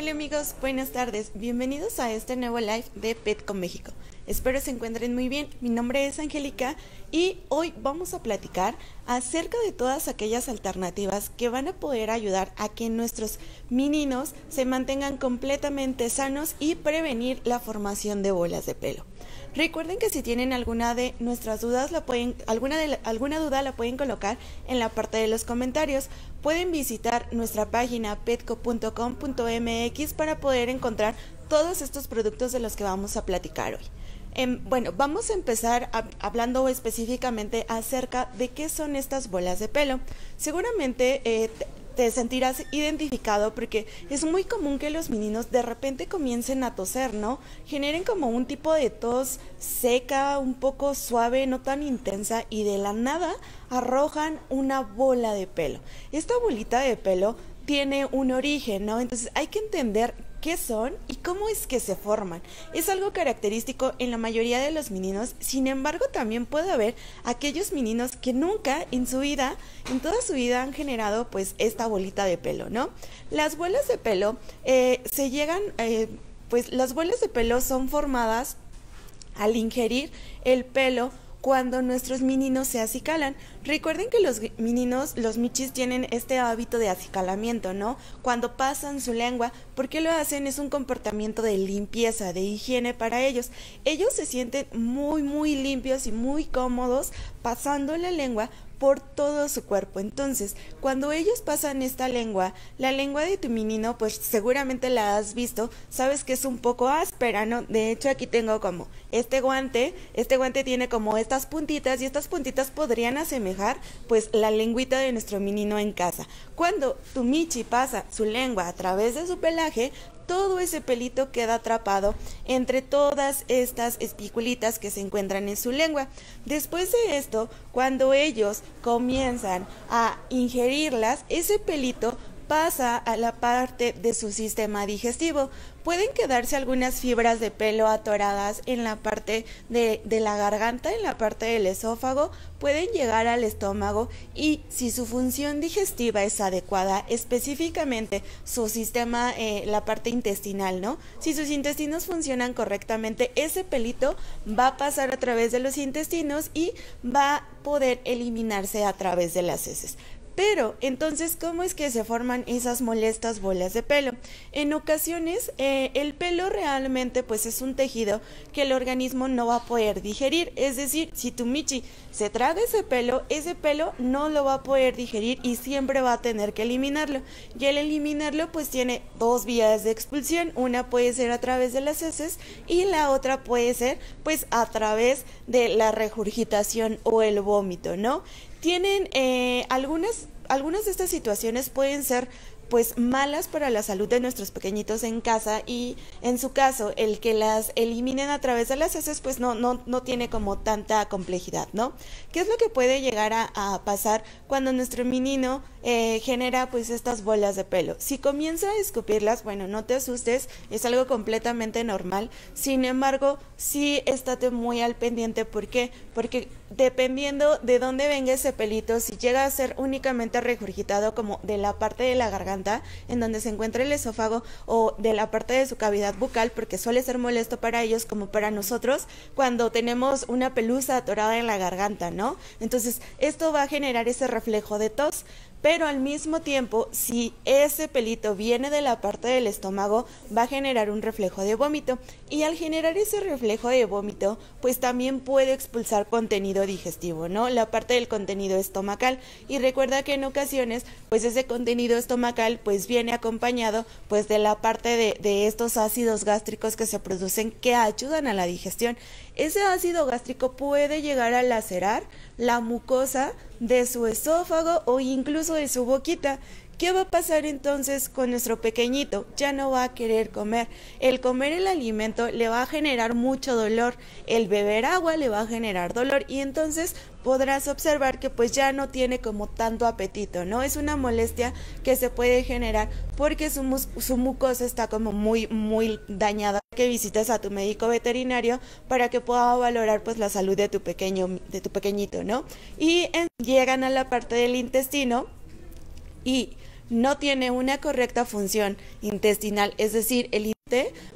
Hola amigos, buenas tardes. Bienvenidos a este nuevo live de Petco México. Espero se encuentren muy bien. Mi nombre es Angélica y hoy vamos a platicar acerca de todas aquellas alternativas que van a poder ayudar a que nuestros meninos se mantengan completamente sanos y prevenir la formación de bolas de pelo. Recuerden que si tienen alguna de nuestras dudas, pueden, alguna, alguna duda la pueden colocar en la parte de los comentarios. Pueden visitar nuestra página petco.com.mx para poder encontrar todos estos productos de los que vamos a platicar hoy. Em, bueno, vamos a empezar hablando específicamente acerca de qué son estas bolas de pelo. Seguramente eh, te sentirás identificado porque es muy común que los meninos de repente comiencen a toser, ¿no? Generen como un tipo de tos seca, un poco suave, no tan intensa y de la nada arrojan una bola de pelo. Esta bolita de pelo tiene un origen, ¿no? Entonces hay que entender qué son y cómo es que se forman. Es algo característico en la mayoría de los meninos, sin embargo también puede haber aquellos meninos que nunca en su vida, en toda su vida han generado pues esta bolita de pelo, ¿no? Las bolas de pelo eh, se llegan, eh, pues las bolas de pelo son formadas al ingerir el pelo cuando nuestros meninos se acicalan. Recuerden que los meninos, los michis, tienen este hábito de acicalamiento, ¿no? Cuando pasan su lengua, ¿por qué lo hacen? Es un comportamiento de limpieza, de higiene para ellos. Ellos se sienten muy, muy limpios y muy cómodos pasando la lengua por todo su cuerpo. Entonces, cuando ellos pasan esta lengua, la lengua de tu menino, pues seguramente la has visto, sabes que es un poco áspera, ¿no? De hecho, aquí tengo como este guante, este guante tiene como estas puntitas y estas puntitas podrían asemejar pues la lengüita de nuestro menino en casa. Cuando tu michi pasa su lengua a través de su pelaje, todo ese pelito queda atrapado entre todas estas espiculitas que se encuentran en su lengua. Después de esto, cuando ellos comienzan a ingerirlas, ese pelito pasa a la parte de su sistema digestivo. Pueden quedarse algunas fibras de pelo atoradas en la parte de, la garganta, en la parte del esófago, pueden llegar al estómago y si su función digestiva es adecuada, específicamente su sistema, eh, la parte intestinal, ¿no? Si sus intestinos funcionan correctamente, ese pelito va a pasar a través de los intestinos y va a poder eliminarse a través de las heces. Pero entonces, ¿cómo es que se forman esas molestas bolas de pelo? En ocasiones, eh, el pelo realmente pues es un tejido que el organismo no va a poder digerir. Es decir, si tu Michi se traga ese pelo, ese pelo no lo va a poder digerir y siempre va a tener que eliminarlo. Y el eliminarlo pues tiene dos vías de expulsión. Una puede ser a través de las heces y la otra puede ser pues a través de la regurgitación o el vómito, ¿no? Tienen eh, algunas, algunas de estas situaciones pueden ser pues malas para la salud de nuestros pequeñitos en casa y en su caso el que las eliminen a través de las heces pues no, no, no tiene como tanta complejidad, ¿no? ¿Qué es lo que puede llegar a, pasar cuando nuestro menino eh, genera pues estas bolas de pelo? Si comienza a escupirlas, bueno, no te asustes, es algo completamente normal, sin embargo, sí estate muy al pendiente, ¿por qué? Porque dependiendo de dónde venga ese pelito, si llega a ser únicamente regurgitado como de la parte de la garganta, en donde se encuentra el esófago o de la parte de su cavidad bucal, porque suele ser molesto para ellos como para nosotros cuando tenemos una pelusa atorada en la garganta, ¿no? Entonces, esto va a generar ese reflejo de tos pero al mismo tiempo, si ese pelito viene de la parte del estómago, va a generar un reflejo de vómito. Y al generar ese reflejo de vómito, pues también puede expulsar contenido digestivo, ¿no? La parte del contenido estomacal. Y recuerda que en ocasiones, pues ese contenido estomacal, pues viene acompañado, pues de la parte de, de estos ácidos gástricos que se producen que ayudan a la digestión. Ese ácido gástrico puede llegar a lacerar la mucosa de su esófago o incluso de su boquita. ¿Qué va a pasar entonces con nuestro pequeñito? Ya no va a querer comer. El comer el alimento le va a generar mucho dolor. El beber agua le va a generar dolor y entonces podrás observar que pues ya no tiene como tanto apetito, ¿no? Es una molestia que se puede generar porque su, mucosa está como muy, muy dañada. Que visites a tu médico veterinario para que pueda valorar pues la salud de tu pequeño, de tu pequeñito, ¿no? Y llegan a la parte del intestino y no tiene una correcta función intestinal, es decir, el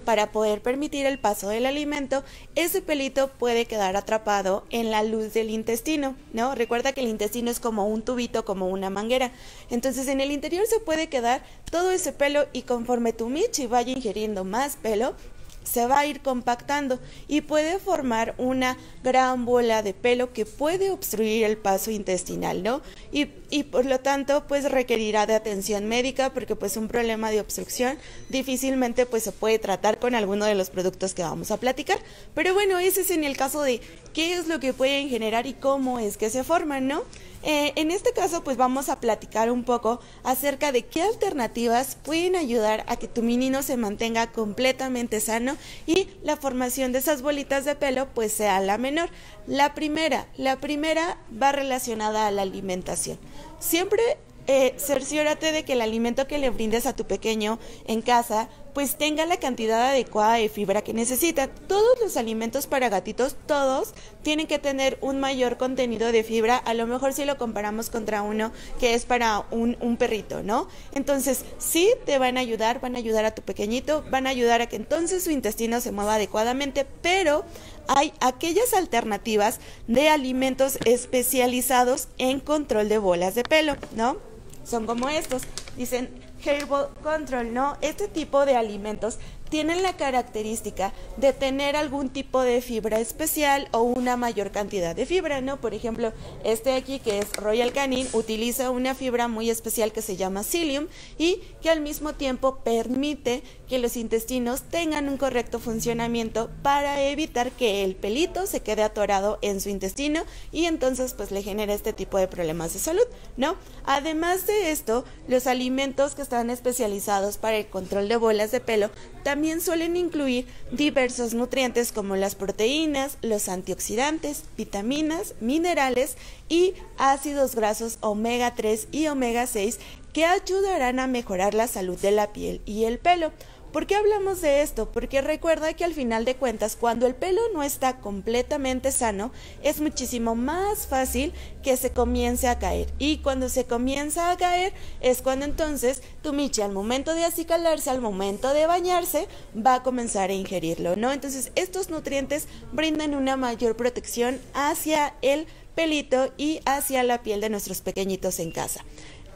para poder permitir el paso del alimento, ese pelito puede quedar atrapado en la luz del intestino, ¿no? Recuerda que el intestino es como un tubito, como una manguera. Entonces en el interior se puede quedar todo ese pelo y conforme tu michi vaya ingiriendo más pelo, se va a ir compactando y puede formar una gran bola de pelo que puede obstruir el paso intestinal, ¿no? Y, y, por lo tanto, pues requerirá de atención médica porque pues un problema de obstrucción difícilmente pues se puede tratar con alguno de los productos que vamos a platicar. Pero bueno, ese es en el caso de qué es lo que pueden generar y cómo es que se forman, ¿no? Eh, en este caso, pues vamos a platicar un poco acerca de qué alternativas pueden ayudar a que tu menino se mantenga completamente sano y la formación de esas bolitas de pelo pues sea la menor. La primera, la primera va relacionada a la alimentación. Siempre eh, cerciórate de que el alimento que le brindes a tu pequeño en casa pues tenga la cantidad adecuada de fibra que necesita. Todos los alimentos para gatitos, todos, tienen que tener un mayor contenido de fibra, a lo mejor si lo comparamos contra uno que es para un, perrito, ¿no? Entonces, sí te van a ayudar, van a ayudar a tu pequeñito, van a ayudar a que entonces su intestino se mueva adecuadamente, pero hay aquellas alternativas de alimentos especializados en control de bolas de pelo, ¿no? Son como estos. Dicen Herbal Control, ¿no? Este tipo de alimentos tienen la característica de tener algún tipo de fibra especial o una mayor cantidad de fibra, ¿no? Por ejemplo, este aquí que es Royal Canin utiliza una fibra muy especial que se llama psyllium y que al mismo tiempo permite que los intestinos tengan un correcto funcionamiento para evitar que el pelito se quede atorado en su intestino y entonces pues le genera este tipo de problemas de salud, ¿no? Además de esto, los alimentos que están especializados para el control de bolas de pelo también suelen incluir diversos nutrientes como las proteínas, los antioxidantes, vitaminas, minerales y ácidos grasos omega 3 y omega 6 que ayudarán a mejorar la salud de la piel y el pelo. ¿Por qué hablamos de esto? Porque recuerda que al final de cuentas, cuando el pelo no está completamente sano, es muchísimo más fácil que se comience a caer. Y cuando se comienza a caer, es cuando entonces tu michi al momento de acicalarse, al momento de bañarse, va a comenzar a ingerirlo, ¿no? Entonces, estos nutrientes brindan una mayor protección hacia el pelito y hacia la piel de nuestros pequeñitos en casa.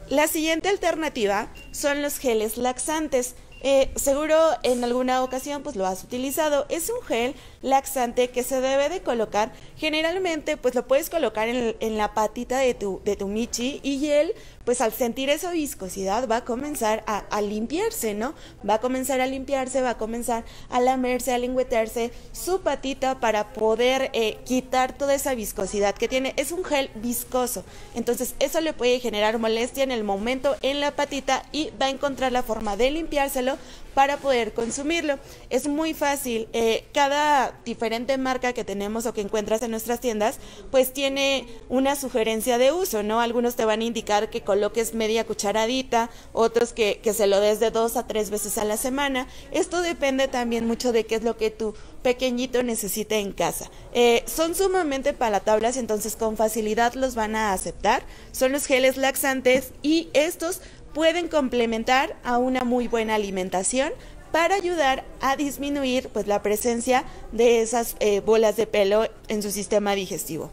La siguiente alternativa son los geles laxantes. Eh, seguro en alguna ocasión pues lo has utilizado. Es un gel laxante que se debe de colocar. Generalmente pues lo puedes colocar en, la patita de tu, de tu michi y él pues al sentir esa viscosidad va a comenzar a, limpiarse, ¿no? Va a comenzar a limpiarse, va a comenzar a lamerse, a lengüetearse su patita para poder eh, quitar toda esa viscosidad que tiene. Es un gel viscoso, entonces eso le puede generar molestia en el momento en la patita y va a encontrar la forma de limpiárselo para poder consumirlo. Es muy fácil. Eh, cada diferente marca que tenemos o que encuentras en nuestras tiendas, pues tiene una sugerencia de uso, ¿no? Algunos te van a indicar que coloques media cucharadita, otros que, que se lo des de dos a tres veces a la semana. Esto depende también mucho de qué es lo que tu pequeñito necesita en casa. Eh, son sumamente palatables, entonces con facilidad los van a aceptar. Son los geles laxantes y estos pueden complementar a una muy buena alimentación para ayudar a disminuir pues, la presencia de esas eh, bolas de pelo en su sistema digestivo.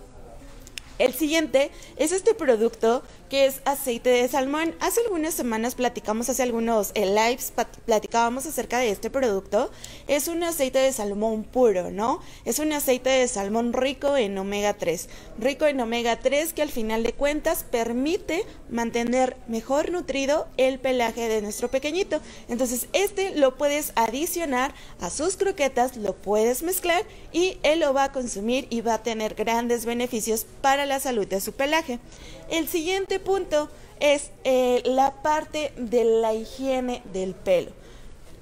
El siguiente es este producto que es aceite de salmón. Hace algunas semanas platicamos, hace algunos eh, lives, platicábamos acerca de este producto. Es un aceite de salmón puro, ¿no? Es un aceite de salmón rico en omega 3. Rico en omega 3 que al final de cuentas permite mantener mejor nutrido el pelaje de nuestro pequeñito. Entonces, este lo puedes adicionar a sus croquetas, lo puedes mezclar y él lo va a consumir y va a tener grandes beneficios para la salud de su pelaje. El siguiente punto es eh, la parte de la higiene del pelo.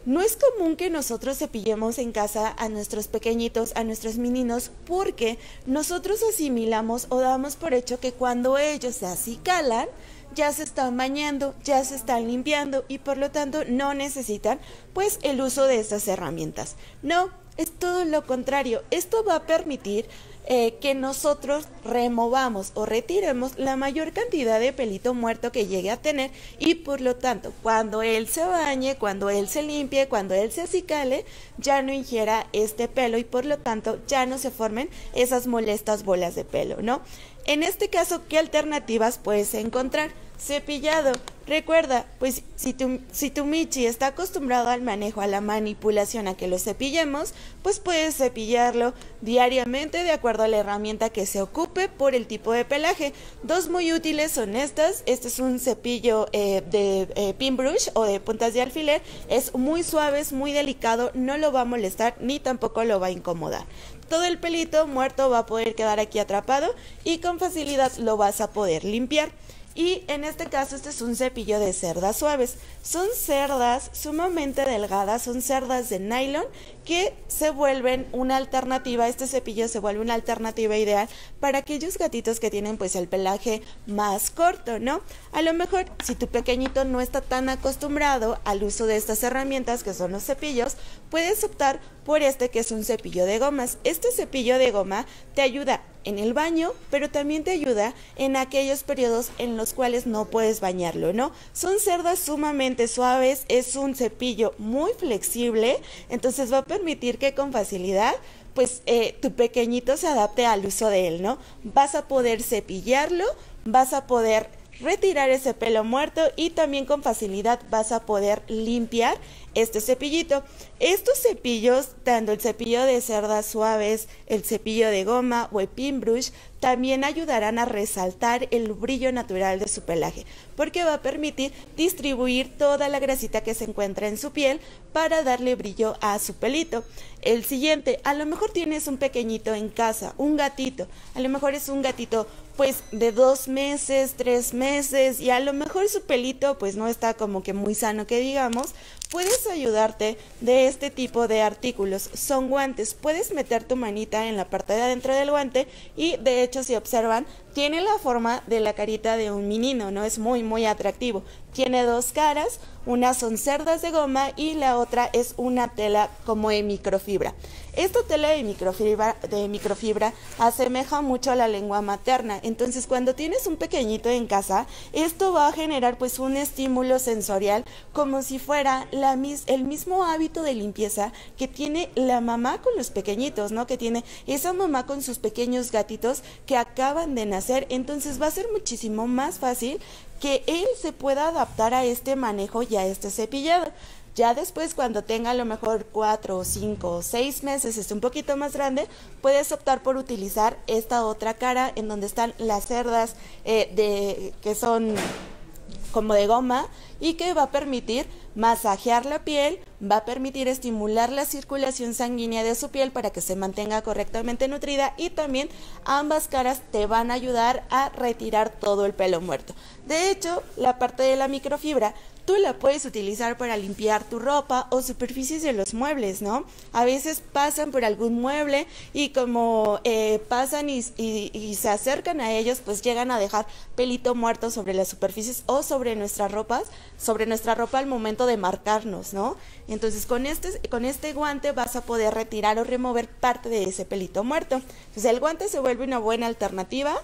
No es común que nosotros cepillemos en casa a nuestros pequeñitos, a nuestros meninos, porque nosotros asimilamos o damos por hecho que cuando ellos se acicalan, ya se están bañando, ya se están limpiando y por lo tanto no necesitan pues el uso de estas herramientas. No, es todo lo contrario. Esto va a permitir eh, que nosotros removamos o retiremos la mayor cantidad de pelito muerto que llegue a tener y por lo tanto cuando él se bañe, cuando él se limpie, cuando él se acicale, ya no ingiera este pelo y por lo tanto ya no se formen esas molestas bolas de pelo, ¿no? En este caso, ¿qué alternativas puedes encontrar? Cepillado. Recuerda, pues si tu, si tu Michi está acostumbrado al manejo, a la manipulación, a que lo cepillemos, pues puedes cepillarlo diariamente de acuerdo a la herramienta que se ocupe por el tipo de pelaje. Dos muy útiles son estas. Este es un cepillo eh, de eh, pin brush o de puntas de alfiler. Es muy suave, es muy delicado, no lo va a molestar ni tampoco lo va a incomodar todo el pelito muerto va a poder quedar aquí atrapado y con facilidad lo vas a poder limpiar. Y en este caso este es un cepillo de cerdas suaves. Son cerdas sumamente delgadas, son cerdas de nylon que se vuelven una alternativa, este cepillo se vuelve una alternativa ideal para aquellos gatitos que tienen pues el pelaje más corto, ¿no? A lo mejor si tu pequeñito no está tan acostumbrado al uso de estas herramientas que son los cepillos, puedes optar por este que es un cepillo de gomas. Este cepillo de goma te ayuda en el baño, pero también te ayuda en aquellos periodos en los cuales no puedes bañarlo, ¿no? Son cerdas sumamente suaves, es un cepillo muy flexible, entonces va a permitir que con facilidad pues eh, tu pequeñito se adapte al uso de él, ¿no? Vas a poder cepillarlo, vas a poder retirar ese pelo muerto y también con facilidad vas a poder limpiar este cepillito. Estos cepillos, tanto el cepillo de cerdas suaves, el cepillo de goma o el pin brush, también ayudarán a resaltar el brillo natural de su pelaje, porque va a permitir distribuir toda la grasita que se encuentra en su piel para darle brillo a su pelito. El siguiente, a lo mejor tienes un pequeñito en casa, un gatito, a lo mejor es un gatito pues de dos meses, tres meses y a lo mejor su pelito pues no está como que muy sano que digamos, puedes ayudarte de este tipo de artículos. Son guantes, puedes meter tu manita en la parte de adentro del guante y de hecho si observan tiene la forma de la carita de un menino, ¿no? Es muy muy atractivo. Tiene dos caras, una son cerdas de goma y la otra es una tela como de microfibra. Esta tela de microfibra, de microfibra asemeja mucho a la lengua materna, entonces cuando tienes un pequeñito en casa, esto va a generar pues un estímulo sensorial como si fuera la, el mismo hábito de limpieza que tiene la mamá con los pequeñitos, ¿no? Que tiene esa mamá con sus pequeños gatitos que acaban de nacer, entonces va a ser muchísimo más fácil que él se pueda adaptar a este manejo y a este cepillado. Ya después, cuando tenga a lo mejor cuatro cinco o seis meses, esté un poquito más grande, puedes optar por utilizar esta otra cara en donde están las cerdas eh, de, que son como de goma y que va a permitir masajear la piel, va a permitir estimular la circulación sanguínea de su piel para que se mantenga correctamente nutrida y también ambas caras te van a ayudar a retirar todo el pelo muerto. De hecho, la parte de la microfibra tú la puedes utilizar para limpiar tu ropa o superficies de los muebles, ¿no? A veces pasan por algún mueble y como eh, pasan y, y, se acercan a ellos, pues llegan a dejar pelito muerto sobre las superficies o sobre nuestras ropas, sobre nuestra ropa al momento de marcarnos, ¿no? Entonces con este, con este guante vas a poder retirar o remover parte de ese pelito muerto. Entonces el guante se vuelve una buena alternativa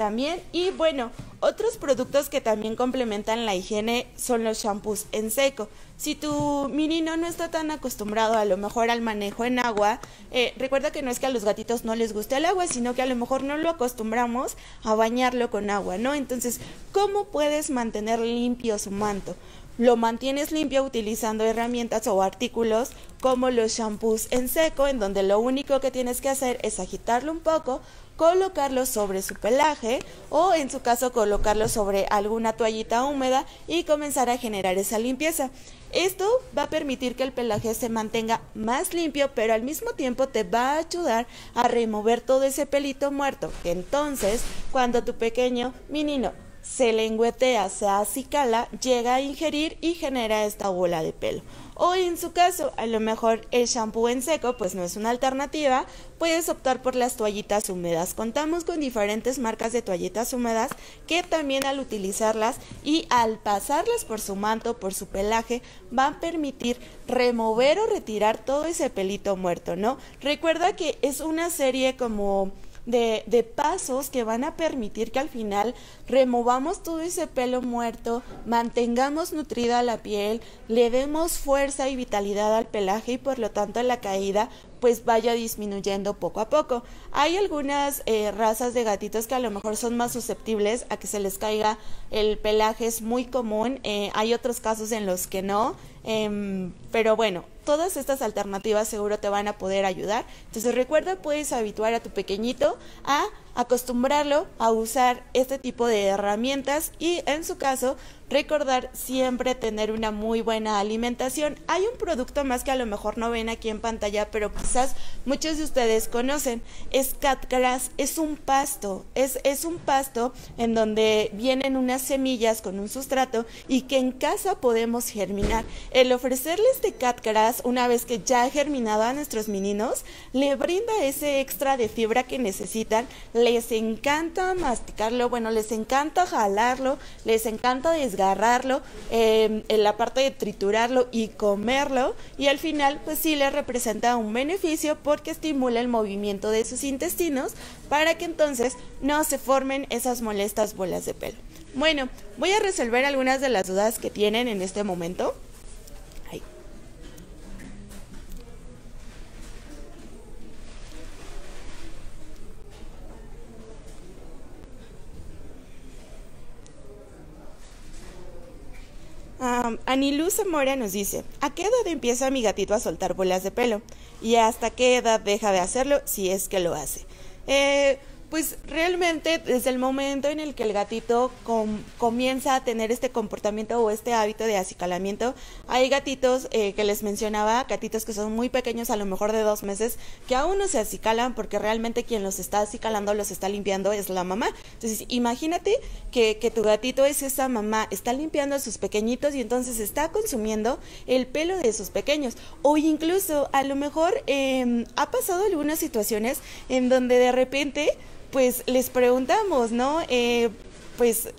también. Y bueno, otros productos que también complementan la higiene son los shampoos en seco. Si tu menino no está tan acostumbrado a lo mejor al manejo en agua, eh, recuerda que no es que a los gatitos no les guste el agua, sino que a lo mejor no lo acostumbramos a bañarlo con agua, ¿no? Entonces, ¿cómo puedes mantener limpio su manto? Lo mantienes limpio utilizando herramientas o artículos como los shampoos en seco, en donde lo único que tienes que hacer es agitarlo un poco, colocarlo sobre su pelaje o en su caso colocarlo sobre alguna toallita húmeda y comenzar a generar esa limpieza. Esto va a permitir que el pelaje se mantenga más limpio, pero al mismo tiempo te va a ayudar a remover todo ese pelito muerto. Entonces, cuando tu pequeño menino se lengüetea, se acicala, llega a ingerir y genera esta bola de pelo. O en su caso, a lo mejor el shampoo en seco pues no es una alternativa, puedes optar por las toallitas húmedas. Contamos con diferentes marcas de toallitas húmedas que también al utilizarlas y al pasarlas por su manto, por su pelaje, van a permitir remover o retirar todo ese pelito muerto, ¿no? Recuerda que es una serie como de, pasos que van a permitir que al final removamos todo ese pelo muerto, mantengamos nutrida la piel, le demos fuerza y vitalidad al pelaje y por lo tanto la caída pues vaya disminuyendo poco a poco. Hay algunas eh, razas de gatitos que a lo mejor son más susceptibles a que se les caiga el pelaje, es muy común. Eh, hay otros casos en los que no. Em, pero bueno, todas estas alternativas seguro te van a poder ayudar. Entonces recuerda, puedes habituar a tu pequeñito a acostumbrarlo a usar este tipo de herramientas y en su caso recordar siempre tener una muy buena alimentación. Hay un producto más que a lo mejor no ven aquí en pantalla, pero quizás muchos de ustedes conocen. Es catgrass, es un pasto, es, es un pasto en donde vienen unas semillas con un sustrato y que en casa podemos germinar. El ofrecerles este catgrass una vez que ya ha germinado a nuestros meninos, le brinda ese extra de fibra que necesitan, les encanta masticarlo, bueno, les encanta jalarlo, les encanta desgarrarlo, em, en la parte de triturarlo y comerlo, y al final, pues sí les representa un beneficio porque estimula el movimiento de sus intestinos para que entonces no se formen esas molestas bolas de pelo. Bueno, voy a resolver algunas de las dudas que tienen en este momento. Um, Aniluz Zamora nos dice, ¿a qué edad empieza mi gatito a soltar bolas de pelo? ¿Y hasta qué edad deja de hacerlo si es que lo hace? Eh, pues realmente desde el momento en el que el gatito comienza a tener este comportamiento o este hábito de acicalamiento, hay gatitos eh, que les mencionaba, gatitos que son muy pequeños, a lo mejor de dos meses, que aún no se acicalan porque realmente quien los está acicalando, los está limpiando es la mamá. Entonces imagínate que, tu gatito es esa mamá, está limpiando a sus pequeñitos y entonces está consumiendo el pelo de sus pequeños. O incluso a lo mejor em, ha pasado algunas situaciones en donde de repente pues les preguntamos, ¿no? Eh, pues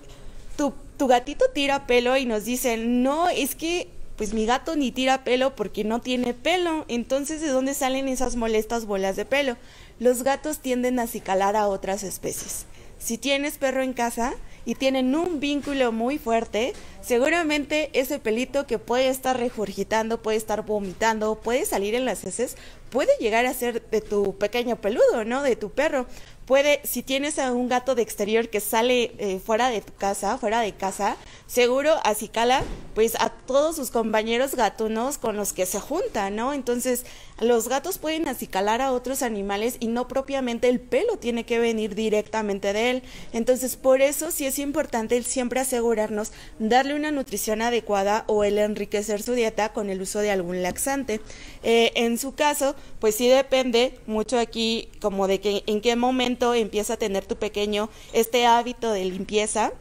tu, tu gatito tira pelo y nos dicen, no, es que pues mi gato ni tira pelo porque no tiene pelo. Entonces, ¿de dónde salen esas molestas bolas de pelo? Los gatos tienden a acicalar a otras especies. Si tienes perro en casa y tienen un vínculo muy fuerte, seguramente ese pelito que puede estar regurgitando, puede estar vomitando, puede salir en las heces, puede llegar a ser de tu pequeño peludo, ¿no? De tu perro puede, si tienes a un gato de exterior que sale eh, fuera de tu casa, fuera de casa, seguro acicala pues a todos sus compañeros gatunos con los que se junta, ¿no? Entonces, los gatos pueden acicalar a otros animales y no propiamente el pelo tiene que venir directamente de él. Entonces, por eso sí es importante el siempre asegurarnos darle una nutrición adecuada o el enriquecer su dieta con el uso de algún laxante. Eh, en su caso, pues sí depende mucho aquí como de que en qué momento empieza a tener tu pequeño este hábito de limpieza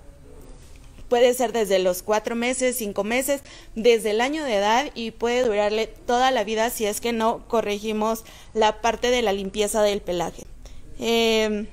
puede ser desde los cuatro meses, cinco meses, desde el año de edad y puede durarle toda la vida si es que no corregimos la parte de la limpieza del pelaje. Eh,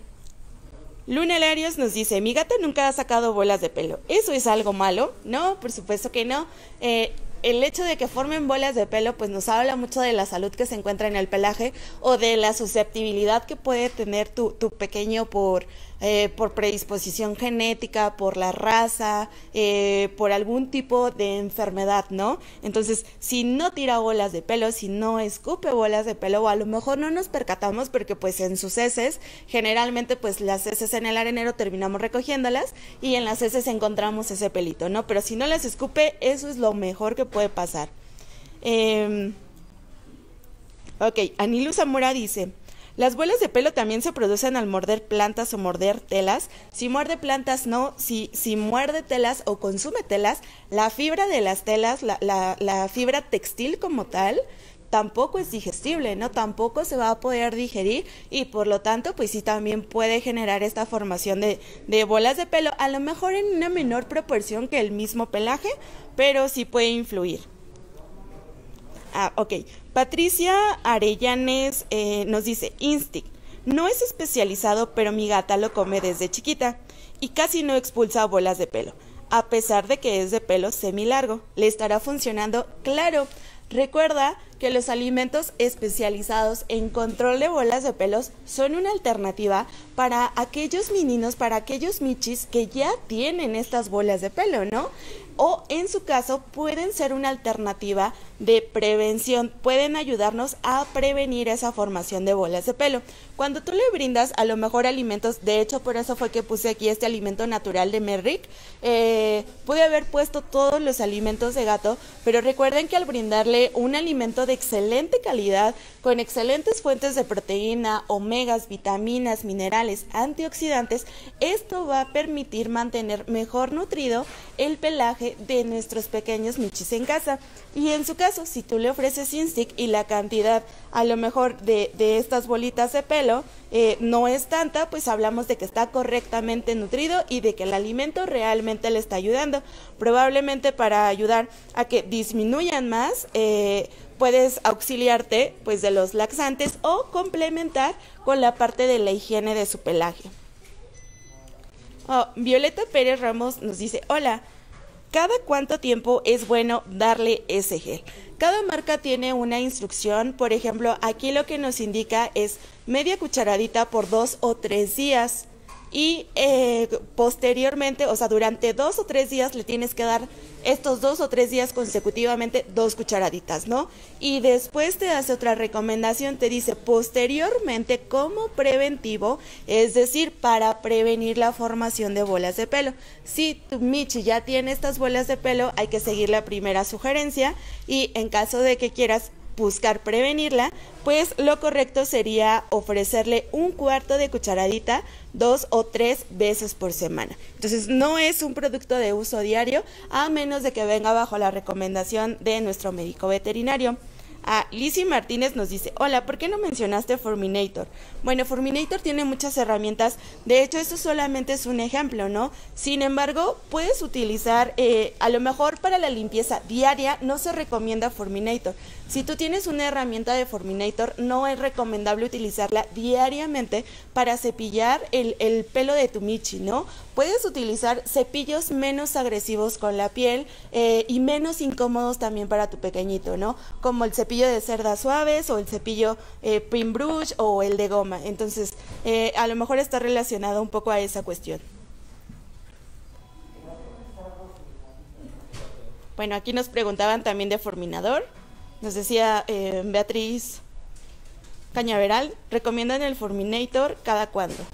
Luna Larios nos dice, mi gata nunca ha sacado bolas de pelo. ¿Eso es algo malo? No, por supuesto que no. Eh, el hecho de que formen bolas de pelo pues nos habla mucho de la salud que se encuentra en el pelaje o de la susceptibilidad que puede tener tu, tu pequeño por eh, por predisposición genética, por la raza, eh, por algún tipo de enfermedad, ¿no? Entonces, si no tira bolas de pelo, si no escupe bolas de pelo, o a lo mejor no nos percatamos porque pues en sus heces, generalmente pues las heces en el arenero terminamos recogiéndolas y en las heces encontramos ese pelito, ¿no? Pero si no las escupe, eso es lo mejor que puede pasar. Eh, ok, Anilu Zamora dice, las bolas de pelo también se producen al morder plantas o morder telas. Si muerde plantas, no. Si, si muerde telas o consume telas, la fibra de las telas, la, la, la fibra textil como tal, tampoco es digestible, ¿no? Tampoco se va a poder digerir y por lo tanto, pues sí también puede generar esta formación de, de bolas de pelo, a lo mejor en una menor proporción que el mismo pelaje, pero sí puede influir. Ah, ok. Patricia Arellanes eh, nos dice, Instinct. No es especializado, pero mi gata lo come desde chiquita y casi no expulsa bolas de pelo. A pesar de que es de pelo semilargo, le estará funcionando claro. Recuerda que los alimentos especializados en control de bolas de pelos son una alternativa para aquellos meninos, para aquellos michis que ya tienen estas bolas de pelo, ¿no? o en su caso pueden ser una alternativa de prevención, pueden ayudarnos a prevenir esa formación de bolas de pelo. Cuando tú le brindas a lo mejor alimentos, de hecho por eso fue que puse aquí este alimento natural de Merrick, eh, pude haber puesto todos los alimentos de gato, pero recuerden que al brindarle un alimento de excelente calidad, con excelentes fuentes de proteína, omegas, vitaminas, minerales, antioxidantes, esto va a permitir mantener mejor nutrido el pelaje de nuestros pequeños michis en casa. Y en su caso, si tú le ofreces Instinct y la cantidad a lo mejor de, estas bolitas de pelo eh, no es tanta, pues hablamos de que está correctamente nutrido y de que el alimento realmente le está ayudando. Probablemente para ayudar a que disminuyan más, eh, puedes auxiliarte pues de los laxantes o complementar con la parte de la higiene de su pelaje. Oh, Violeta Pérez Ramos nos dice, hola, ¿cada cuánto tiempo es bueno darle ese gel? Cada marca tiene una instrucción, por ejemplo, aquí lo que nos indica es media cucharadita por dos o tres días y eh, posteriormente, o sea, durante dos o tres días le tienes que dar estos dos o tres días consecutivamente dos cucharaditas, ¿no? Y después te hace otra recomendación, te dice posteriormente como preventivo, es decir, para prevenir la formación de bolas de pelo. Si tu Michi ya tiene estas bolas de pelo, hay que seguir la primera sugerencia y en caso de que quieras buscar prevenirla, pues lo correcto sería ofrecerle un cuarto de cucharadita dos o tres veces por semana. Entonces no es un producto de uso diario a menos de que venga bajo la recomendación de nuestro médico veterinario. A Lizzie Martínez nos dice, hola, ¿por qué no mencionaste Forminator? Bueno, Forminator tiene muchas herramientas, de hecho esto solamente es un ejemplo, ¿no? Sin embargo, puedes utilizar, eh, a lo mejor para la limpieza diaria no se recomienda Forminator. Si tú tienes una herramienta de Forminator, no es recomendable utilizarla diariamente para cepillar el, el pelo de tu Michi, ¿no? Puedes utilizar cepillos menos agresivos con la piel eh, y menos incómodos también para tu pequeñito, ¿no? Como el cepillo de cerdas suaves o el cepillo eh, brush o el de goma. Entonces, eh, a lo mejor está relacionado un poco a esa cuestión. Bueno, aquí nos preguntaban también de forminador. Nos decía eh, Beatriz Cañaveral, recomiendan el Forminator cada cuándo.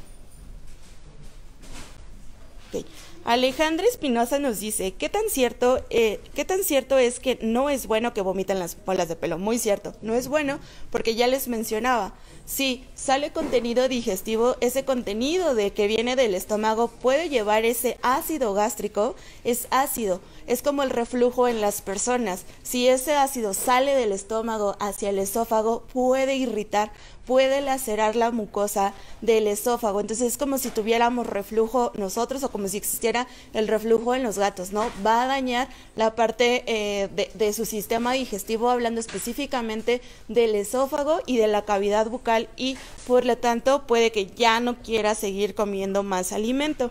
Alejandra Espinosa nos dice, ¿qué tan cierto, eh, qué tan cierto es que no es bueno que vomiten las bolas de pelo? Muy cierto, no es bueno porque ya les mencionaba, si sale contenido digestivo, ese contenido de que viene del estómago puede llevar ese ácido gástrico, es ácido, es como el reflujo en las personas. Si ese ácido sale del estómago hacia el esófago, puede irritar, puede lacerar la mucosa del esófago. Entonces es como si tuviéramos reflujo nosotros o como si existiera el reflujo en los gatos, ¿no? Va a dañar la parte eh, de, su sistema digestivo, hablando específicamente del esófago y de la cavidad bucal y por lo tanto puede que ya no quiera seguir comiendo más alimento.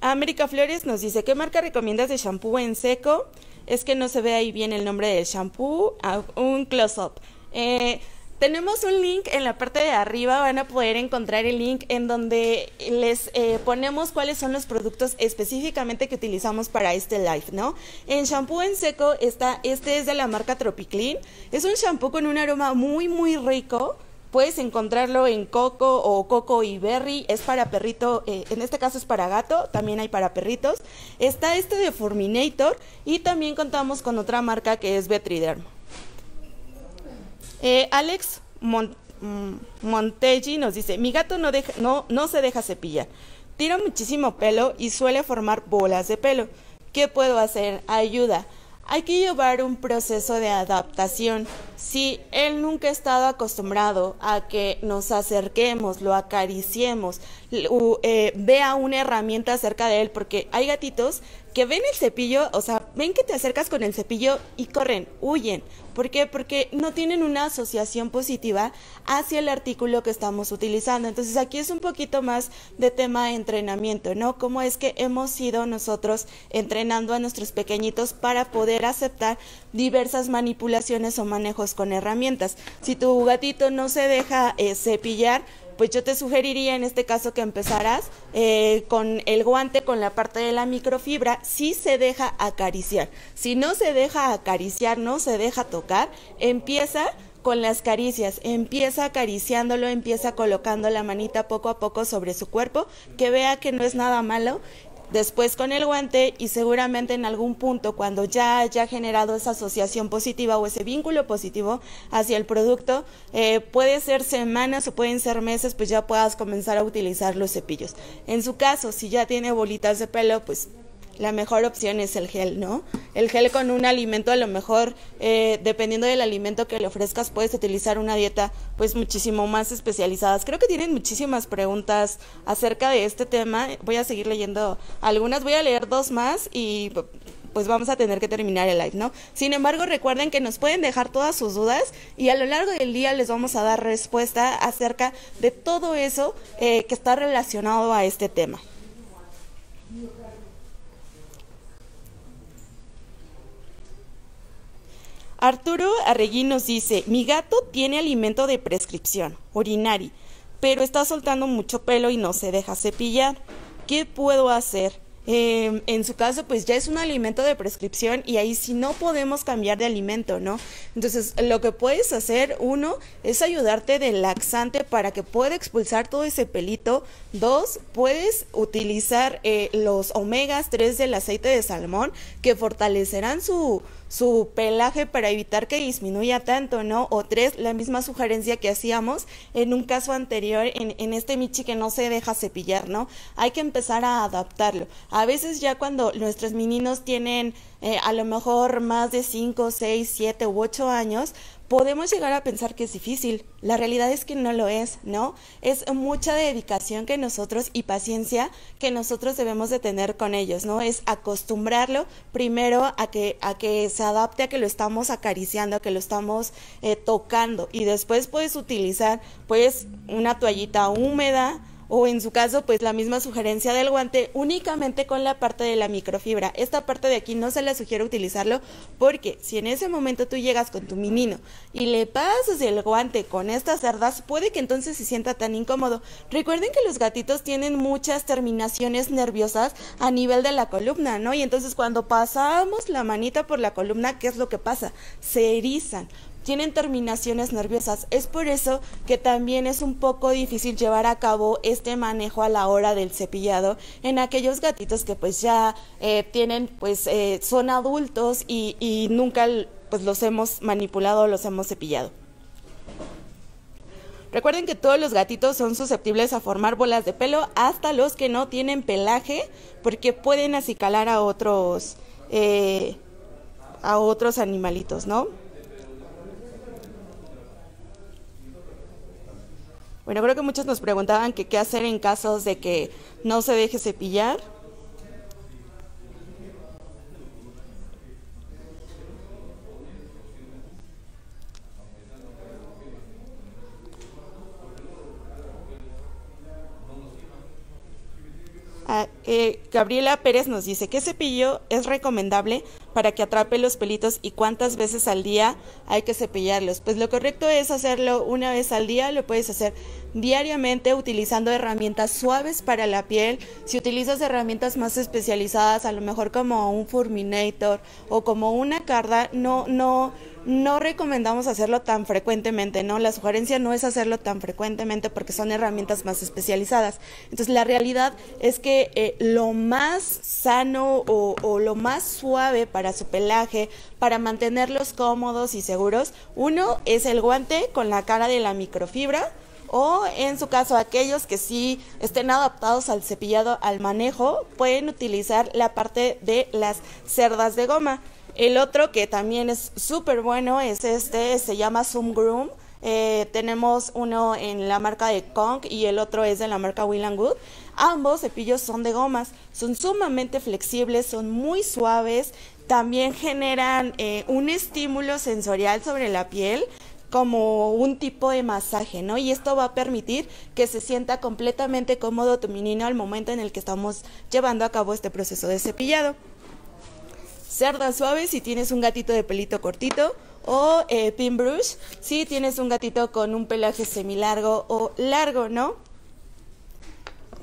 América Flores nos dice, ¿qué marca recomiendas de shampoo en seco? Es que no se ve ahí bien el nombre del shampoo. Un close-up. Eh, tenemos un link en la parte de arriba, van a poder encontrar el link en donde les eh, ponemos cuáles son los productos específicamente que utilizamos para este live, ¿no? En shampoo en seco está, este es de la marca Tropiclean, es un shampoo con un aroma muy muy rico, Puedes encontrarlo en coco o coco y berry. Es para perrito, eh, en este caso es para gato, también hay para perritos. Está este de Forminator y también contamos con otra marca que es Vetriderm. Eh, Alex mm, Monteggi nos dice, mi gato no, deja, no, no se deja cepillar. Tira muchísimo pelo y suele formar bolas de pelo. ¿Qué puedo hacer? Ayuda hay que llevar un proceso de adaptación. Si él nunca ha estado acostumbrado a que nos acerquemos, lo acariciemos, eh, vea una herramienta cerca de él, porque hay gatitos que ven el cepillo, o sea, ven que te acercas con el cepillo y corren, huyen. ¿Por qué? Porque no tienen una asociación positiva hacia el artículo que estamos utilizando. Entonces aquí es un poquito más de tema de entrenamiento, ¿no? Cómo es que hemos ido nosotros entrenando a nuestros pequeñitos para poder aceptar diversas manipulaciones o manejos con herramientas. Si tu gatito no se deja eh, cepillar, pues yo te sugeriría en este caso que empezaras eh, con el guante, con la parte de la microfibra, si se deja acariciar. Si no se deja acariciar, no se deja tocar, empieza con las caricias, empieza acariciándolo, empieza colocando la manita poco a poco sobre su cuerpo, que vea que no es nada malo después con el guante y seguramente en algún punto cuando ya haya generado esa asociación positiva o ese vínculo positivo hacia el producto, eh, puede ser semanas o pueden ser meses, pues ya puedas comenzar a utilizar los cepillos. En su caso, si ya tiene bolitas de pelo, pues la mejor opción es el gel, ¿no? El gel con un alimento, a lo mejor, eh, dependiendo del alimento que le ofrezcas, puedes utilizar una dieta pues muchísimo más especializada. Creo que tienen muchísimas preguntas acerca de este tema. Voy a seguir leyendo algunas, voy a leer dos más y pues vamos a tener que terminar el live, ¿no? Sin embargo, recuerden que nos pueden dejar todas sus dudas y a lo largo del día les vamos a dar respuesta acerca de todo eso eh, que está relacionado a este tema. Arturo Arreguín nos dice, mi gato tiene alimento de prescripción, urinari, pero está soltando mucho pelo y no se deja cepillar. ¿Qué puedo hacer? Em, en su caso, pues ya es un alimento de prescripción y ahí sí no podemos cambiar de alimento, ¿no? Entonces, lo que puedes hacer, uno, es ayudarte de laxante para que pueda expulsar todo ese pelito. Dos, puedes utilizar eh, los omegas 3 del aceite de salmón que fortalecerán su, su pelaje para evitar que disminuya tanto, ¿no? O tres, la misma sugerencia que hacíamos en un caso anterior en, en este Michi que no se deja cepillar, ¿no? Hay que empezar a adaptarlo. A veces ya cuando nuestros meninos tienen eh, a lo mejor más de 5, 6, 7 u 8 años, podemos llegar a pensar que es difícil. La realidad es que no lo es, ¿no? Es mucha dedicación que nosotros y paciencia que nosotros debemos de tener con ellos, ¿no? Es acostumbrarlo primero a que, a que se adapte a que lo estamos acariciando, a que lo estamos eh, tocando y después puedes utilizar pues una toallita húmeda, o en su caso pues la misma sugerencia del guante únicamente con la parte de la microfibra. Esta parte de aquí no se le sugiere utilizarlo porque si en ese momento tú llegas con tu menino y le pasas el guante con estas cerdas puede que entonces se sienta tan incómodo. Recuerden que los gatitos tienen muchas terminaciones nerviosas a nivel de la columna, ¿no? Y entonces cuando pasamos la manita por la columna, ¿qué es lo que pasa? Se erizan tienen terminaciones nerviosas. Es por eso que también es un poco difícil llevar a cabo este manejo a la hora del cepillado en aquellos gatitos que pues ya eh, tienen pues eh, son adultos y, y nunca pues los hemos manipulado, los hemos cepillado. Recuerden que todos los gatitos son susceptibles a formar bolas de pelo, hasta los que no tienen pelaje, porque pueden acicalar a otros, eh, a otros animalitos, ¿no? Bueno, creo que muchos nos preguntaban qué hacer en casos de que no se deje cepillar. Ah, eh, Gabriela Pérez nos dice, ¿qué cepillo es recomendable para que atrape los pelitos y cuántas veces al día hay que cepillarlos? Pues lo correcto es hacerlo una vez al día, lo puedes hacer diariamente utilizando herramientas suaves para la piel. Si utilizas herramientas más especializadas, a lo mejor como un Furminator o como una carda, no, no no recomendamos hacerlo tan frecuentemente, ¿no? La sugerencia no es hacerlo tan frecuentemente porque son herramientas más especializadas. Entonces, la realidad es que eh, lo más sano o, o lo más suave para su pelaje, para mantenerlos cómodos y seguros, uno es el guante con la cara de la microfibra, o en su caso aquellos que sí estén adaptados al cepillado al manejo pueden utilizar la parte de las cerdas de goma. El otro que también es súper bueno es este, se llama Zoom Groom. Eh, tenemos uno en la marca de Kong y el otro es de la marca Will Good. Ambos cepillos son de gomas, son sumamente flexibles, son muy suaves, también generan eh, un estímulo sensorial sobre la piel como un tipo de masaje, ¿no? Y esto va a permitir que se sienta completamente cómodo tu menino al momento en el que estamos llevando a cabo este proceso de cepillado. Cerda suave si tienes un gatito de pelito cortito o eh, pin brush si tienes un gatito con un pelaje semilargo o largo, ¿no?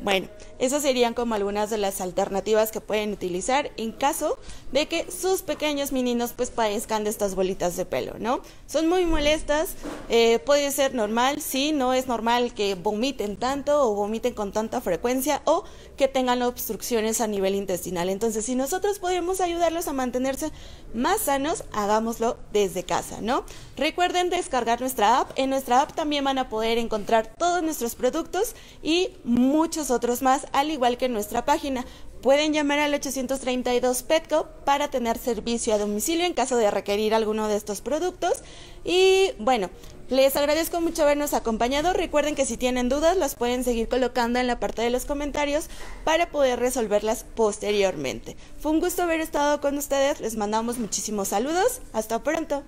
Bueno, esas serían como algunas de las alternativas que pueden utilizar en caso de que sus pequeños meninos pues padezcan de estas bolitas de pelo, ¿no? Son muy molestas, eh, puede ser normal, sí, no es normal que vomiten tanto o vomiten con tanta frecuencia o que tengan obstrucciones a nivel intestinal. Entonces, si nosotros podemos ayudarlos a mantenerse más sanos, hagámoslo desde casa, ¿no? Recuerden descargar nuestra app. En nuestra app también van a poder encontrar todos nuestros productos y muchos otros más, al igual que en nuestra página. Pueden llamar al 832 Petco para tener servicio a domicilio en caso de requerir alguno de estos productos. Y bueno, les agradezco mucho habernos acompañado. Recuerden que si tienen dudas las pueden seguir colocando en la parte de los comentarios para poder resolverlas posteriormente. Fue un gusto haber estado con ustedes. Les mandamos muchísimos saludos. Hasta pronto.